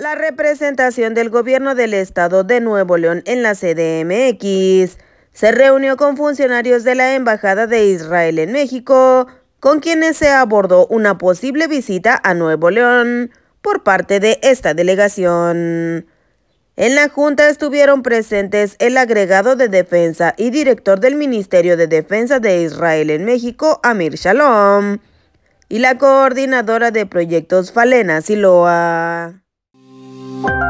La representación del gobierno del estado de Nuevo León en la CDMX se reunió con funcionarios de la Embajada de Israel en México, con quienes se abordó una posible visita a Nuevo León por parte de esta delegación. En la Junta estuvieron presentes el agregado de Defensa y director del Ministerio de Defensa de Israel en México, Amir Shalom, y la coordinadora de proyectos Falena Siloa. Thank you.